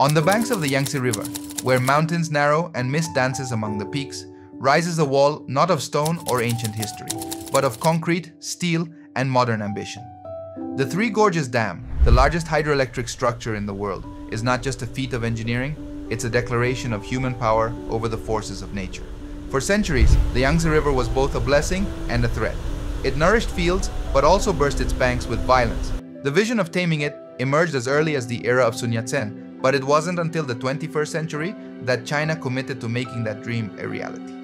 On the banks of the Yangtze River, where mountains narrow and mist dances among the peaks, rises a wall not of stone or ancient history, but of concrete, steel, and modern ambition. The Three Gorges Dam, the largest hydroelectric structure in the world, is not just a feat of engineering, it's a declaration of human power over the forces of nature. For centuries, the Yangtze River was both a blessing and a threat. It nourished fields, but also burst its banks with violence. The vision of taming it emerged as early as the era of Sun Yat-sen, but it wasn't until the 21st century that China committed to making that dream a reality.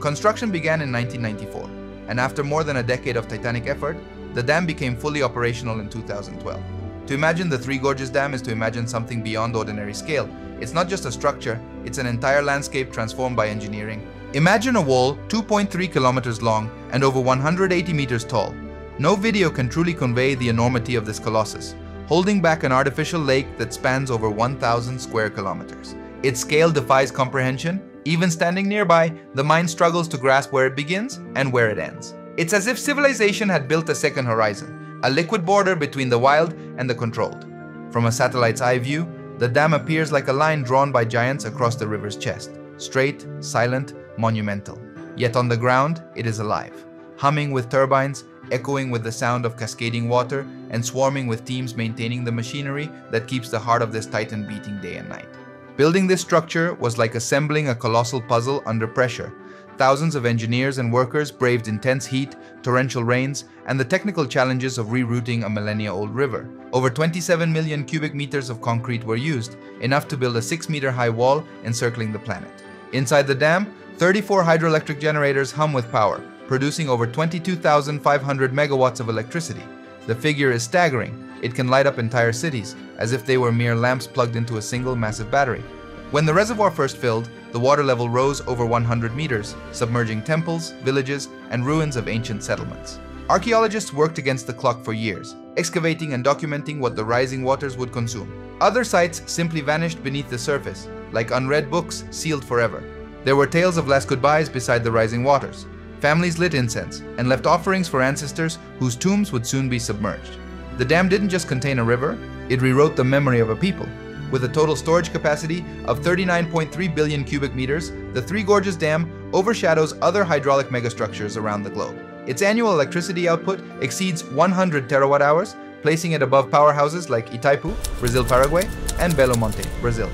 Construction began in 1994, and after more than a decade of titanic effort, the dam became fully operational in 2012. To imagine the Three Gorges Dam is to imagine something beyond ordinary scale. It's not just a structure, it's an entire landscape transformed by engineering. Imagine a wall 2.3 kilometers long and over 180 meters tall. No video can truly convey the enormity of this colossus, holding back an artificial lake that spans over 1,000 square kilometers. Its scale defies comprehension. Even standing nearby, the mind struggles to grasp where it begins and where it ends. It's as if civilization had built a second horizon, a liquid border between the wild and the controlled. From a satellite's eye view, the dam appears like a line drawn by giants across the river's chest, straight, silent, monumental. Yet on the ground, it is alive, humming with turbines, echoing with the sound of cascading water, and swarming with teams maintaining the machinery that keeps the heart of this titan beating day and night. Building this structure was like assembling a colossal puzzle under pressure, Thousands of engineers and workers braved intense heat, torrential rains, and the technical challenges of rerouting a millennia-old river. Over 27 million cubic meters of concrete were used, enough to build a 6-meter-high wall encircling the planet. Inside the dam, 34 hydroelectric generators hum with power, producing over 22,500 megawatts of electricity. The figure is staggering. It can light up entire cities, as if they were mere lamps plugged into a single massive battery. When the reservoir first filled, the water level rose over 100 meters, submerging temples, villages, and ruins of ancient settlements. Archaeologists worked against the clock for years, excavating and documenting what the rising waters would consume. Other sites simply vanished beneath the surface, like unread books sealed forever. There were tales of last goodbyes beside the rising waters. Families lit incense and left offerings for ancestors whose tombs would soon be submerged. The dam didn't just contain a river, it rewrote the memory of a people. With a total storage capacity of 39.3 billion cubic meters, the Three Gorges Dam overshadows other hydraulic megastructures around the globe. Its annual electricity output exceeds 100 terawatt hours, placing it above powerhouses like Itaipu, Brazil Paraguay, and Belo Monte, Brazil.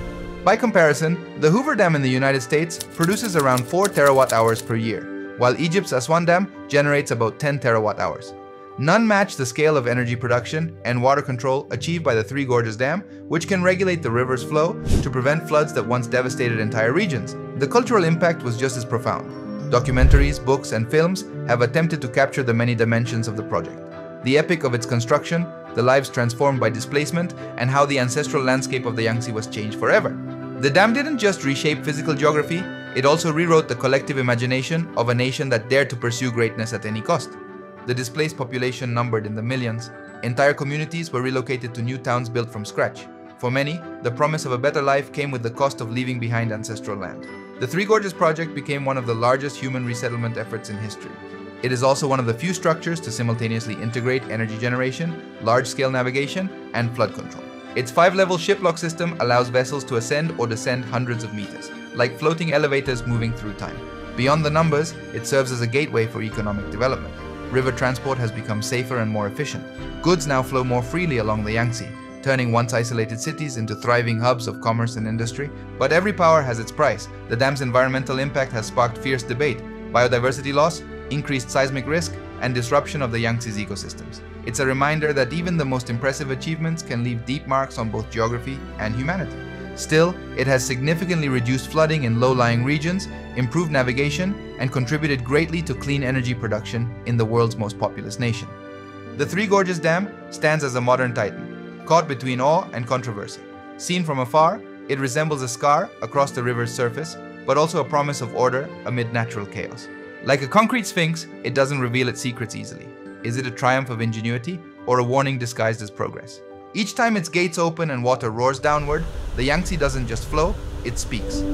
By comparison, the Hoover Dam in the United States produces around 4 terawatt hours per year, while Egypt's Aswan Dam generates about 10 terawatt hours. None match the scale of energy production and water control achieved by the Three Gorges Dam, which can regulate the river's flow to prevent floods that once devastated entire regions. The cultural impact was just as profound. Documentaries, books, and films have attempted to capture the many dimensions of the project. The epic of its construction, the lives transformed by displacement, and how the ancestral landscape of the Yangtze was changed forever. The dam didn't just reshape physical geography, it also rewrote the collective imagination of a nation that dared to pursue greatness at any cost. The displaced population numbered in the millions. Entire communities were relocated to new towns built from scratch. For many, the promise of a better life came with the cost of leaving behind ancestral land. The Three Gorges project became one of the largest human resettlement efforts in history. It is also one of the few structures to simultaneously integrate energy generation, large-scale navigation, and flood control. Its five-level shiplock system allows vessels to ascend or descend hundreds of meters, like floating elevators moving through time. Beyond the numbers, it serves as a gateway for economic development. River transport has become safer and more efficient. Goods now flow more freely along the Yangtze, turning once isolated cities into thriving hubs of commerce and industry. But every power has its price. The dam's environmental impact has sparked fierce debate, biodiversity loss, increased seismic risk, and disruption of the Yangtze's ecosystems. It's a reminder that even the most impressive achievements can leave deep marks on both geography and humanity. Still, it has significantly reduced flooding in low-lying regions, improved navigation, and contributed greatly to clean energy production in the world's most populous nation. The Three Gorges Dam stands as a modern titan, caught between awe and controversy. Seen from afar, it resembles a scar across the river's surface, but also a promise of order amid natural chaos. Like a concrete sphinx, it doesn't reveal its secrets easily. Is it a triumph of ingenuity or a warning disguised as progress? Each time its gates open and water roars downward, the Yangtze doesn't just flow, it speaks.